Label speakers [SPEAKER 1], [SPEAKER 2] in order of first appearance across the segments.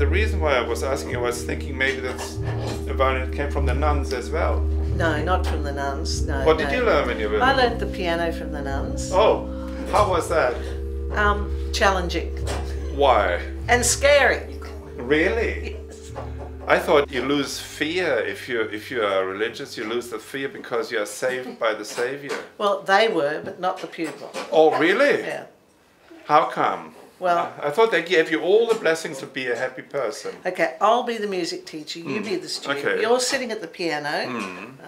[SPEAKER 1] the reason why I was asking, I was thinking maybe that's a violin came from the nuns as well.
[SPEAKER 2] No, not from the nuns. No.
[SPEAKER 1] What
[SPEAKER 2] no.
[SPEAKER 1] did you learn when you were?
[SPEAKER 2] I learned the piano from the nuns.
[SPEAKER 1] Oh, how was that?
[SPEAKER 2] Um, challenging
[SPEAKER 1] Why?
[SPEAKER 2] and scary.
[SPEAKER 1] Really? I thought you lose fear if you if you are religious. You lose the fear because you are saved by the Savior.
[SPEAKER 2] Well, they were, but not the pupil.
[SPEAKER 1] Oh, really?
[SPEAKER 2] Yeah.
[SPEAKER 1] How come?
[SPEAKER 2] Well,
[SPEAKER 1] I thought they gave you all the blessings to be a happy person.
[SPEAKER 2] okay, I'll be the music teacher, you be the student.
[SPEAKER 1] okay.
[SPEAKER 2] You're sitting at the piano.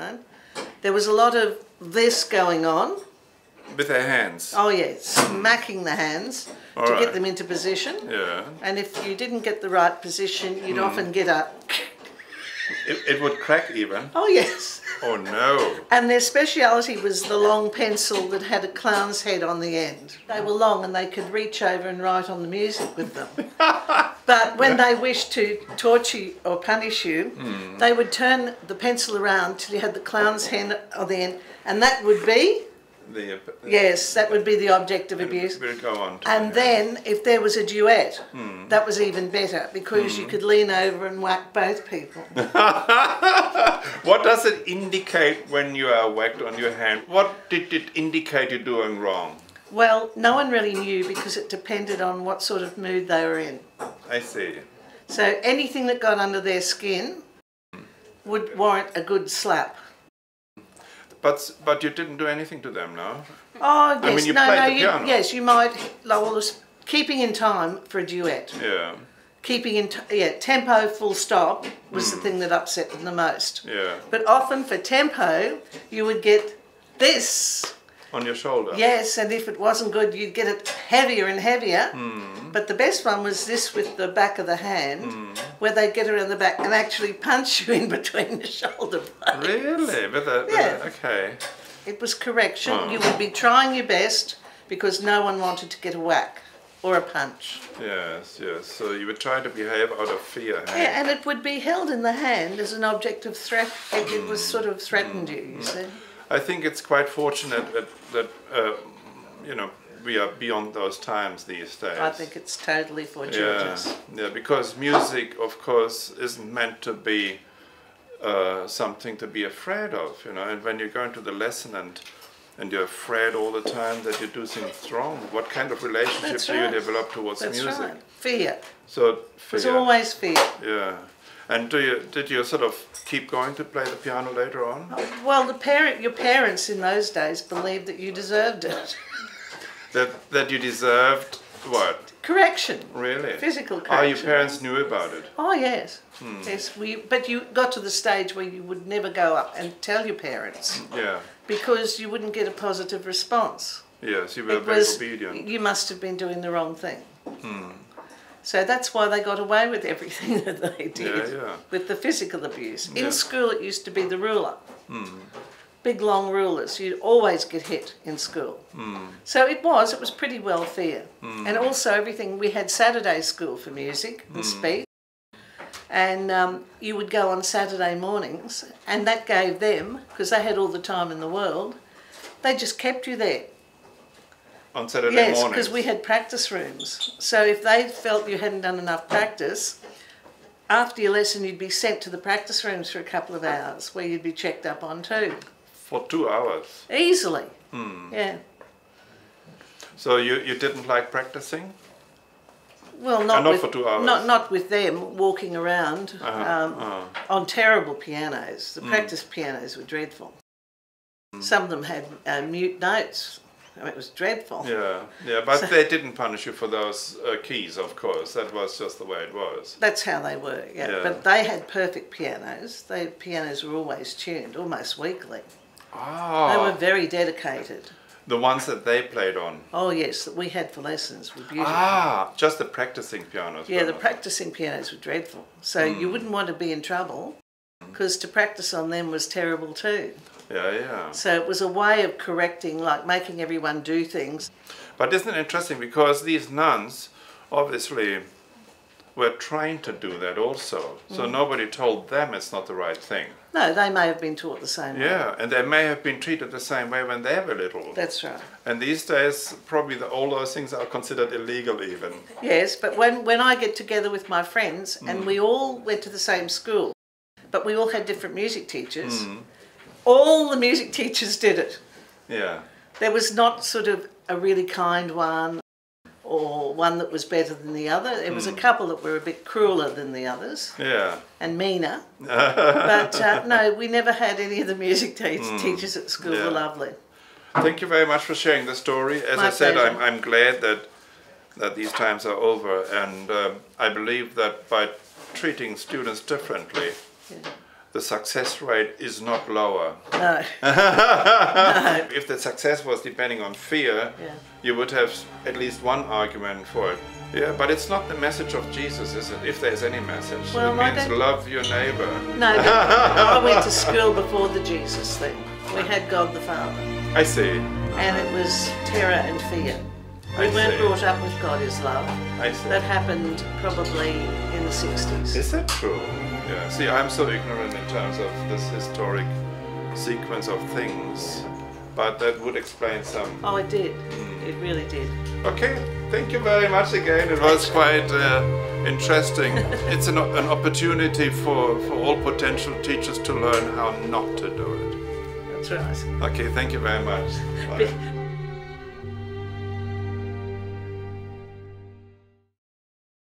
[SPEAKER 2] Right? There was a lot of this going on.
[SPEAKER 1] With their hands.
[SPEAKER 2] Oh, yeah, smacking the hands
[SPEAKER 1] All
[SPEAKER 2] to
[SPEAKER 1] right.
[SPEAKER 2] get them into position.
[SPEAKER 1] Yeah.
[SPEAKER 2] And if you didn't get the right position, you'd
[SPEAKER 1] Hmm.
[SPEAKER 2] often get a,
[SPEAKER 1] It, it would crack even.
[SPEAKER 2] oh, yes.
[SPEAKER 1] Oh no.
[SPEAKER 2] And their speciality was the long pencil that had a clown's head on the end. They were long and they could reach over and write on the music with them. but when they wished to torture you or punish you, hmm. they would turn the pencil around till you had the clown's head on the end, and that would be,
[SPEAKER 1] The,
[SPEAKER 2] yes, that would be the object of abuse.
[SPEAKER 1] Go on.
[SPEAKER 2] And uh, then, if there was a duet, hmm. that was even better because you hmm. could lean over and whack both people.
[SPEAKER 1] what does it indicate when you are whacked on your hand? What did it indicate you're doing wrong?
[SPEAKER 2] Well, no one really knew because it depended on what sort of mood they were in.
[SPEAKER 1] I see.
[SPEAKER 2] So anything that got under their skin hmm. would warrant a good slap.
[SPEAKER 1] But but you didn't do anything to them, no?
[SPEAKER 2] Oh yes,
[SPEAKER 1] mean, you
[SPEAKER 2] no,
[SPEAKER 1] played
[SPEAKER 2] no,
[SPEAKER 1] the
[SPEAKER 2] you, yes, you might. Like, it's keeping in time for a duet.
[SPEAKER 1] Yeah.
[SPEAKER 2] Keeping in, t- yeah, tempo, full stop was the hmm. thing that upset them the most.
[SPEAKER 1] Yeah.
[SPEAKER 2] But often for tempo, you would get this.
[SPEAKER 1] On your shoulder.
[SPEAKER 2] Yes, and if it wasn't good, you'd get it heavier and heavier. Hmm. But the best one was this with the back of the hand, hmm. where they'd get around the back and actually punch you in between the shoulder blades.
[SPEAKER 1] Really? With a, with
[SPEAKER 2] Yeah.
[SPEAKER 1] a okay.
[SPEAKER 2] It was correction.
[SPEAKER 1] Oh.
[SPEAKER 2] You would be trying your best because no one wanted to get a whack or a punch.
[SPEAKER 1] Yes, yes. So you would try to behave out of fear. hey?
[SPEAKER 2] Yeah, and it would be held in the hand as an object of threat. It, it was sort of threatened you, you see.
[SPEAKER 1] I think it's quite fortunate that, that uh, you know, we are beyond those times these days.
[SPEAKER 2] I think it's totally
[SPEAKER 1] yeah,
[SPEAKER 2] fortuitous.
[SPEAKER 1] yeah, because music, of course, isn't meant to be uh, something to be afraid of, you know. And when you go into the lesson and and you're afraid all the time that you do things wrong, what kind of relationship
[SPEAKER 2] That's
[SPEAKER 1] do
[SPEAKER 2] right.
[SPEAKER 1] you develop towards
[SPEAKER 2] That's
[SPEAKER 1] music?
[SPEAKER 2] right. Fear.
[SPEAKER 1] So,
[SPEAKER 2] There's
[SPEAKER 1] fear.
[SPEAKER 2] always fear.
[SPEAKER 1] yeah. And do you did you sort of keep going to play the piano later on?
[SPEAKER 2] Well, the parent, your parents in those days believed that you deserved it.
[SPEAKER 1] That that you deserved what?
[SPEAKER 2] Correction.
[SPEAKER 1] Really?
[SPEAKER 2] Physical correction.
[SPEAKER 1] Oh, your parents knew about it.
[SPEAKER 2] Oh yes,
[SPEAKER 1] Hmm.
[SPEAKER 2] yes. We, but you got to the stage where you would never go up and tell your parents
[SPEAKER 1] Yeah.
[SPEAKER 2] because you wouldn't get a positive response.
[SPEAKER 1] Yes, you were
[SPEAKER 2] It
[SPEAKER 1] very
[SPEAKER 2] was
[SPEAKER 1] obedient.
[SPEAKER 2] you must have been doing the wrong thing.
[SPEAKER 1] Hmm.
[SPEAKER 2] So that's why they got away with everything that they did
[SPEAKER 1] Yeah, yeah.
[SPEAKER 2] with the physical abuse. In
[SPEAKER 1] Yeah.
[SPEAKER 2] school, it used to be the ruler.
[SPEAKER 1] Hmm.
[SPEAKER 2] Big long rulers. You'd always get hit in school.
[SPEAKER 1] Hmm.
[SPEAKER 2] So it was. It was pretty well fair. And also everything. We had Saturday school for music
[SPEAKER 1] Hmm.
[SPEAKER 2] and speech. And um, you would go on Saturday mornings, and that gave them, because they had all the time in the world, they just kept you there.
[SPEAKER 1] On Saturday
[SPEAKER 2] Yes,
[SPEAKER 1] morning.
[SPEAKER 2] because we had practice rooms. So if they felt you hadn't done enough practice, after your lesson you'd be sent to the practice rooms for a couple of hours where you'd be checked up on too.
[SPEAKER 1] For two hours.
[SPEAKER 2] Easily.
[SPEAKER 1] Hmm.
[SPEAKER 2] Yeah.
[SPEAKER 1] So you, you didn't like practicing?
[SPEAKER 2] Well, not,
[SPEAKER 1] Uh, not
[SPEAKER 2] with,
[SPEAKER 1] for two hours.
[SPEAKER 2] Not, not with them walking around
[SPEAKER 1] Uh-huh,
[SPEAKER 2] um,
[SPEAKER 1] uh.
[SPEAKER 2] on terrible pianos. The
[SPEAKER 1] Hmm.
[SPEAKER 2] practice pianos were dreadful. Some of them had uh, mute notes. I mean, it was dreadful.
[SPEAKER 1] Yeah, yeah, but they didn't punish you for those uh, keys, of course. That was just the way it was.
[SPEAKER 2] That's how they were, yeah.
[SPEAKER 1] Yeah.
[SPEAKER 2] But they had perfect pianos. They pianos were always tuned, almost weekly. Oh. They were very dedicated.
[SPEAKER 1] the ones that they played on.
[SPEAKER 2] Oh yes, that we had for lessons were beautiful.
[SPEAKER 1] Ah, just the practicing pianos.
[SPEAKER 2] yeah, the practicing pianos were dreadful. So you
[SPEAKER 1] Hmm.
[SPEAKER 2] wouldn't want to be in trouble because to practice on them was terrible too.
[SPEAKER 1] Yeah, yeah.
[SPEAKER 2] So it was a way of correcting, like making everyone do things.
[SPEAKER 1] But isn't it interesting because these nuns, obviously, were trying to do that also. So nobody told them it's not the right thing.
[SPEAKER 2] No, they may have been taught the same way.
[SPEAKER 1] Yeah, and they may have been treated the same way when they were little.
[SPEAKER 2] That's right.
[SPEAKER 1] And these days, probably the, all those things are considered illegal even.
[SPEAKER 2] Yes, but when, when I get together with my friends
[SPEAKER 1] Mm.
[SPEAKER 2] and we all went to the same school, but we all had different music teachers,
[SPEAKER 1] Mm.
[SPEAKER 2] All the music teachers did it.
[SPEAKER 1] Yeah.
[SPEAKER 2] There was not sort of a really kind one or one that was better than the other. There
[SPEAKER 1] Hmm.
[SPEAKER 2] was a couple that were a bit crueler than the others
[SPEAKER 1] Yeah.
[SPEAKER 2] and meaner. but uh, no, we never had any of the music te- teachers at school.
[SPEAKER 1] Hmm. Yeah.
[SPEAKER 2] Were lovely.
[SPEAKER 1] Thank you very much for sharing the story. As
[SPEAKER 2] My
[SPEAKER 1] I said, I'm. I'm glad that that these times are over, and um, I believe that by treating students differently,
[SPEAKER 2] Yeah.
[SPEAKER 1] The success rate is not lower.
[SPEAKER 2] No,
[SPEAKER 1] If the success was depending on fear,
[SPEAKER 2] Yeah.
[SPEAKER 1] you would have at least one argument for it. Yeah, but it's not the message of Jesus, is it? If there's any message,
[SPEAKER 2] Well,
[SPEAKER 1] it
[SPEAKER 2] I
[SPEAKER 1] means love your neighbor.
[SPEAKER 2] no. but I went to school before the Jesus thing. We had God the Father,
[SPEAKER 1] I see.
[SPEAKER 2] and it was terror and fear. We
[SPEAKER 1] I
[SPEAKER 2] weren't
[SPEAKER 1] see.
[SPEAKER 2] brought up with God is love.
[SPEAKER 1] I see.
[SPEAKER 2] That happened probably in the 60s.
[SPEAKER 1] Is that true? Yeah. See, I'm so ignorant in terms of this historic sequence of things, but that would explain some.
[SPEAKER 2] Oh, it did.
[SPEAKER 1] Hmm.
[SPEAKER 2] It really did.
[SPEAKER 1] Okay, thank you very much again. It was quite uh, interesting. It's an, an opportunity for, for all potential teachers to learn how not to do it.
[SPEAKER 2] That's right.
[SPEAKER 1] Okay, thank you very much.